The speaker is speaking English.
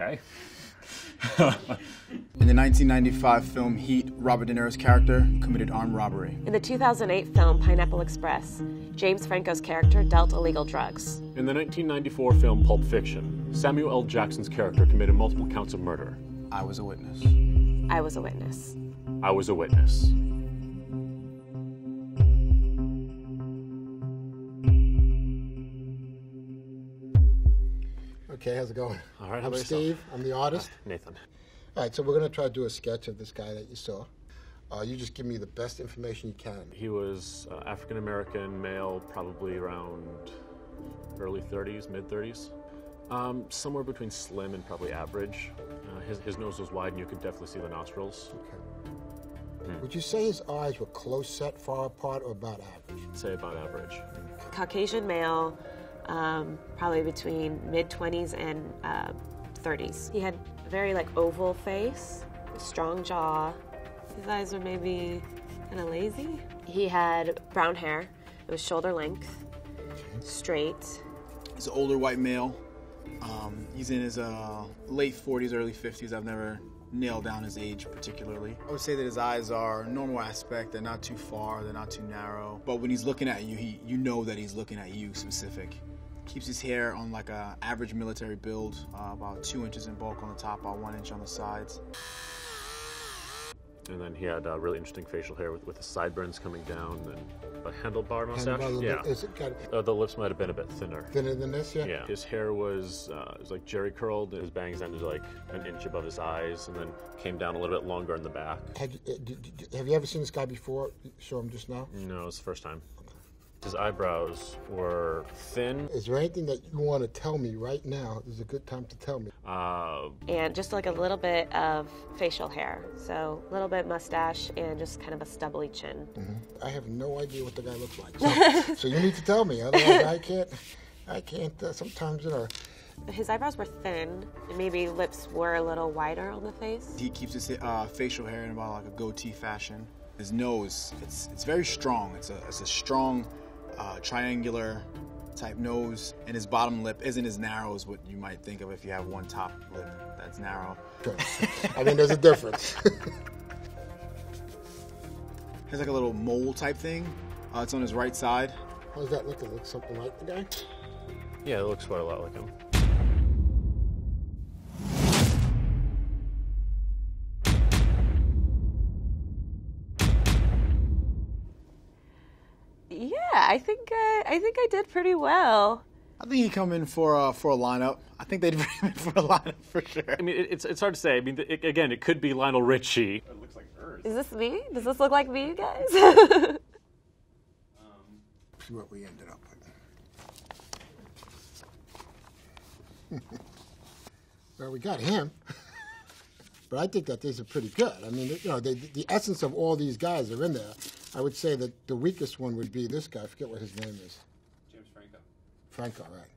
okay. In the 1995 film Heat, Robert De Niro's character committed armed robbery. In the 2008 film Pineapple Express, James Franco's character dealt illegal drugs. In the 1994 film Pulp Fiction, Samuel L. Jackson's character committed multiple counts of murder. I was a witness. I was a witness. I was a witness. Okay, how's it going? All right, I'm about yourself? Steve. I'm the artist. Nathan. All right, so we're going to try to do a sketch of this guy that you saw. Uh, you just give me the best information you can. He was uh, African American, male, probably around early 30s, mid 30s. Um, somewhere between slim and probably average. Uh, his, his nose was wide, and you could definitely see the nostrils. Okay. Would you say his eyes were close set, far apart, or about average? I'd say about average. Caucasian male, um, probably between mid 20s and uh, 30s. He had a very like oval face, strong jaw. His eyes were maybe kind of lazy. He had brown hair. It was shoulder length, straight. He's an older white male. Um, he's in his uh, late 40s, early 50s. I've never nailed down his age particularly. I would say that his eyes are normal aspect. They're not too far. They're not too narrow. But when he's looking at you, he you know that he's looking at you specific. Keeps his hair on like a average military build, uh, about two inches in bulk on the top, about one inch on the sides. And then he had uh, really interesting facial hair with, with the sideburns coming down and a handlebar mustache. Handlebar, yeah. Is it got Uh, the lips might have been a bit thinner. thinner than this, yeah? Yeah. His hair was uh, was like jerry curled. His bangs ended like an inch above his eyes, and then came down a little bit longer in the back. Have you, uh, did- did- have you ever seen this guy before? Show him just now. No, it was the first time. His eyebrows were thin. Is there anything that you want to tell me right now? This is a good time to tell me. Uh, and just like a little bit of facial hair. So a little bit mustache and just kind of a stubbly chin. I have no idea what the guy looks like, so, so you need to tell me. Otherwise, I can't. I can't. Uh, sometimes you know. His eyebrows were thin, and maybe lips were a little wider on the face. He keeps his uh, facial hair in about like a goatee fashion. His nose, it's it's very strong. It's a it's a strong uh, triangular type nose, and his bottom lip isn't as narrow as what you might think of if you have one top lip that's narrow. Good. I mean, there's a difference. Has like a little mole type thing. Uh, it's on his right side. How does that look? It looks something like the guy. yeah, it looks quite a lot like him. I think I, I think I did pretty well. I think he'd come in for uh, for a lineup. I think they'd bring him in for a lineup for sure. I mean, it, it's it's hard to say. I mean, it, again, it could be Lionel Richie. It looks like hers. Is this me? Does this look like me, you guys? See what we ended up with. well, we got him. but I think that these are pretty good. I mean, you know, they, the essence of all these guys are in there. I would say that the weakest one would be this guy. I forget what his name is. James Franco. Franco, right.